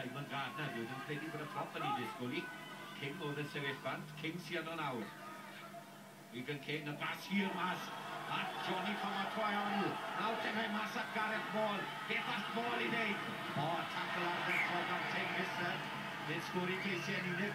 Simon Gardner. Fi credu bod y flop yn ei ddisgwyl i. King oedd y sefyll bant, King sy'n o'n awr. Egan King y bas hir mas. A Johnny Famatoy o'n nhw. Nawr dechrau mas at Gareth Ball. Beth all Ball i ddeud? O, tackle ar ddechrau gan King Mister. Fe'n sgwri geisiau yn unig.